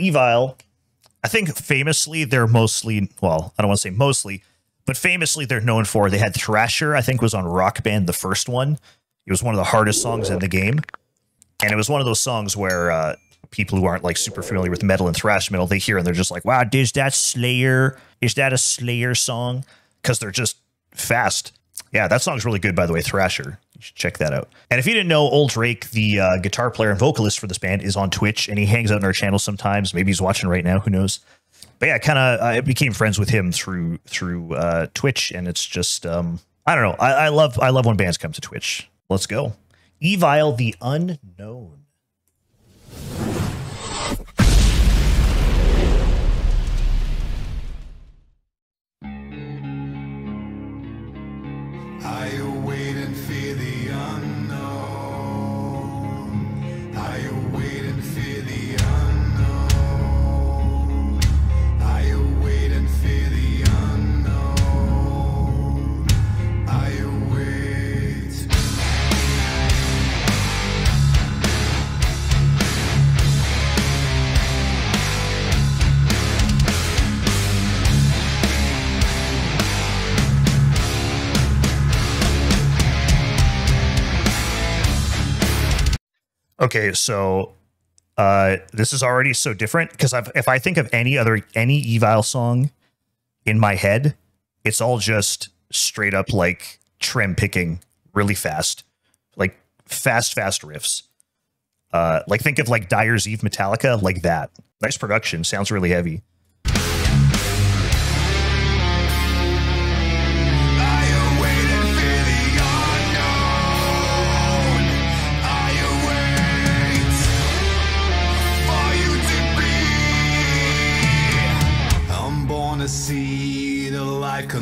Evile, I think famously they're mostly, well, I don't want to say mostly, but famously they're known for they had Thrasher, I think was on Rock Band, the first one. It was one of the hardest songs in the game. And it was one of those songs where uh, people who aren't like super familiar with metal and thrash metal, they hear and they're just like, wow, is that Slayer? Is that a Slayer song? Because they're just fast. Yeah, that song's really good, by the way, Thrasher. You should check that out. And if you didn't know, Ol Drake, the uh, guitar player and vocalist for this band, is on Twitch and he hangs out in our channel sometimes. Maybe he's watching right now. Who knows? But yeah, I kind of, I became friends with him through through uh, Twitch, and it's just, um, I don't know. I, I love I love when bands come to Twitch. Let's go. Evile the Unknown. Okay, so uh, this is already so different because if I think of any other any Evile song in my head, it's all just straight up like trim picking really fast, like fast, fast riffs. Uh, like think of like Dyer's Eve Metallica, like that. Nice production, sounds really heavy.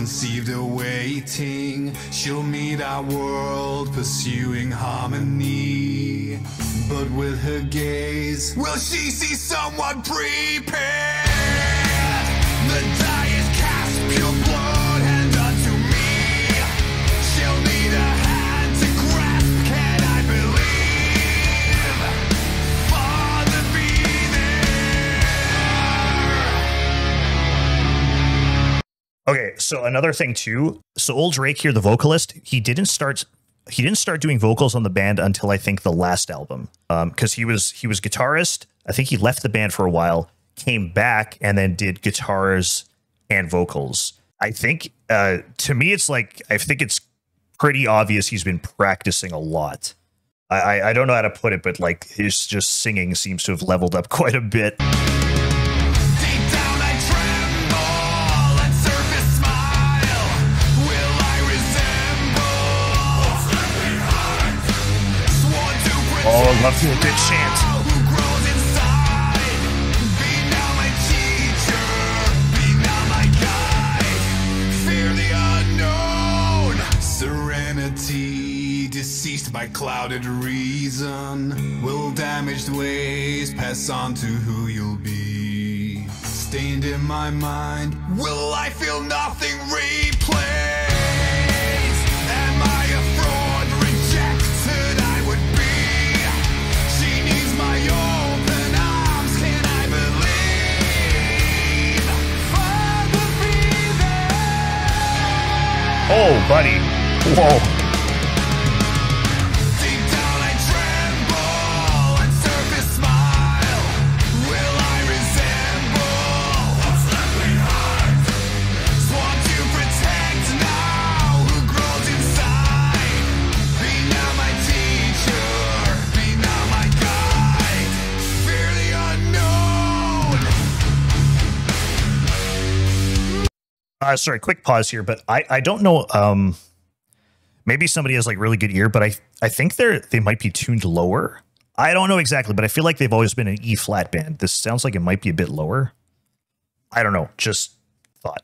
Conceived awaiting. She'll meet our world pursuing harmony. But with her gaze, will she see someone prepared? Okay, so another thing too. So Ol Drake here, the vocalist, he didn't start he didn't start doing vocals on the band until I think the last album. Um, because he was he was guitarist. I think he left the band for a while, came back, and then did guitars and vocals. I think uh to me it's like I think it's pretty obvious he's been practicing a lot. I, I don't know how to put it, but like his just singing seems to have leveled up quite a bit. Love to a good chant. deceased by clouded reason. Will damaged ways pass on to who you'll be? Stained in my mind, will I feel nothing replaced? Oh, buddy. Whoa. Uh, sorry, quick pause here, but I, I don't know. Um, maybe somebody has like really good ear, but I I think they're they might be tuned lower. I don't know exactly, but I feel like they've always been an E flat band. This sounds like it might be a bit lower. I don't know. Just thought.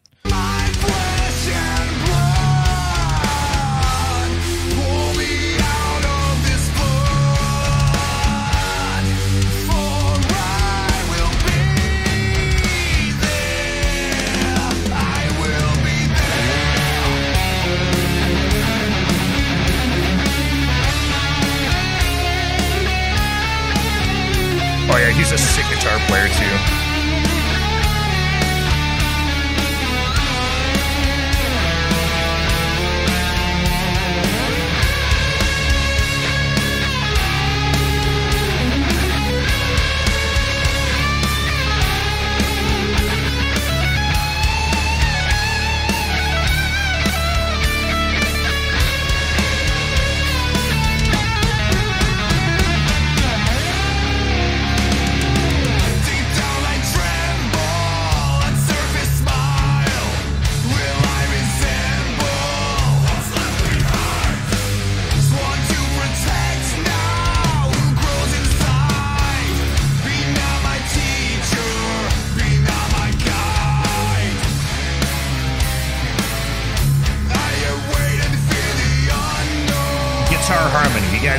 A sick guitar player too.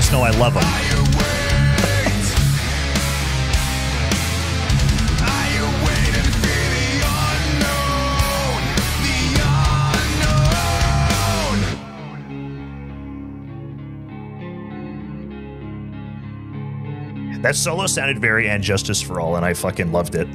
Guys know I love them. That solo sounded very and justice for all, and I fucking loved it.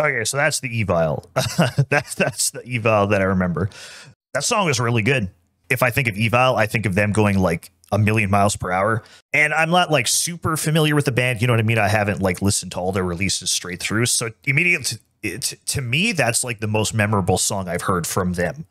Okay, so that's the Evile. that's that's the Evile that I remember. That song is really good. If I think of Evile, I think of them going like a million miles per hour. And I'm not like super familiar with the band. You know what I mean? I haven't like listened to all their releases straight through. So immediately to me, that's like the most memorable song I've heard from them.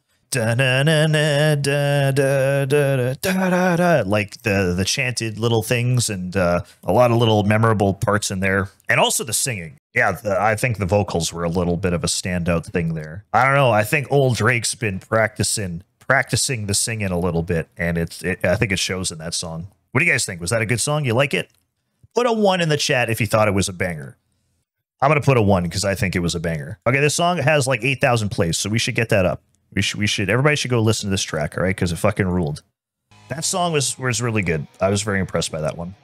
Like the the chanted little things and uh, a lot of little memorable parts in there, and also the singing. Yeah, the, I think the vocals were a little bit of a standout thing there. I don't know. I think Ol Drake's been practicing practicing the singing a little bit, and it's it, I think it shows in that song. What do you guys think? Was that a good song? You like it? Put a one in the chat if you thought it was a banger. I'm gonna put a one because I think it was a banger. Okay, this song has like eight thousand plays, so we should get that up. We should, we should, everybody should go listen to this track, all right? Because it fucking ruled. That song was was really good. I was very impressed by that one.